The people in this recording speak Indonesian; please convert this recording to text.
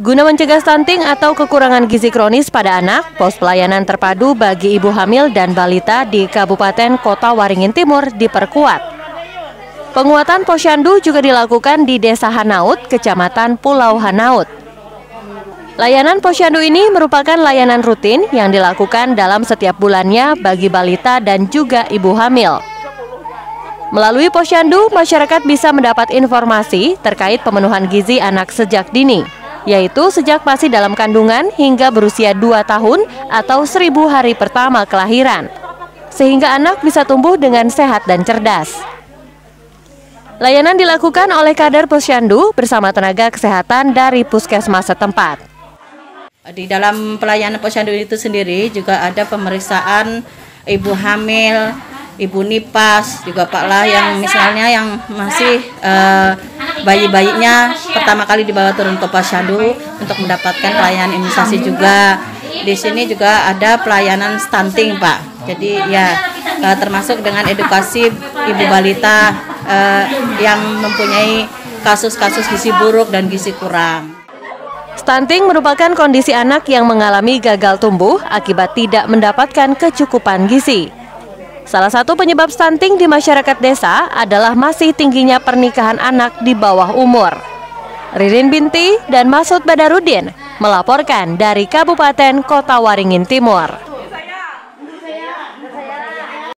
Guna mencegah stunting atau kekurangan gizi kronis pada anak, pos pelayanan terpadu bagi ibu hamil dan balita di Kabupaten Kota Waringin Timur diperkuat. Penguatan posyandu juga dilakukan di Desa Hanaut, Kecamatan Pulau Hanaut. Layanan posyandu ini merupakan layanan rutin yang dilakukan dalam setiap bulannya bagi balita dan juga ibu hamil. Melalui posyandu, masyarakat bisa mendapat informasi terkait pemenuhan gizi anak sejak dini yaitu sejak masih dalam kandungan hingga berusia 2 tahun atau 1000 hari pertama kelahiran, sehingga anak bisa tumbuh dengan sehat dan cerdas. Layanan dilakukan oleh kader posyandu bersama tenaga kesehatan dari puskesmas setempat. Di dalam pelayanan posyandu itu sendiri juga ada pemeriksaan ibu hamil, ibu nipas, juga Pak lah yang misalnya yang masih uh, bayi-bayinya pertama kali dibawa turun ke posyandu untuk mendapatkan pelayanan imunisasi juga. Di sini juga ada pelayanan stunting, Pak. Jadi ya uh, termasuk dengan edukasi ibu balita uh, yang mempunyai kasus-kasus gizi buruk dan gizi kurang. Stunting merupakan kondisi anak yang mengalami gagal tumbuh akibat tidak mendapatkan kecukupan gizi. Salah satu penyebab stunting di masyarakat desa adalah masih tingginya pernikahan anak di bawah umur. Ririn Binti dan Masud Badarudin melaporkan dari Kabupaten Kota Waringin Timur.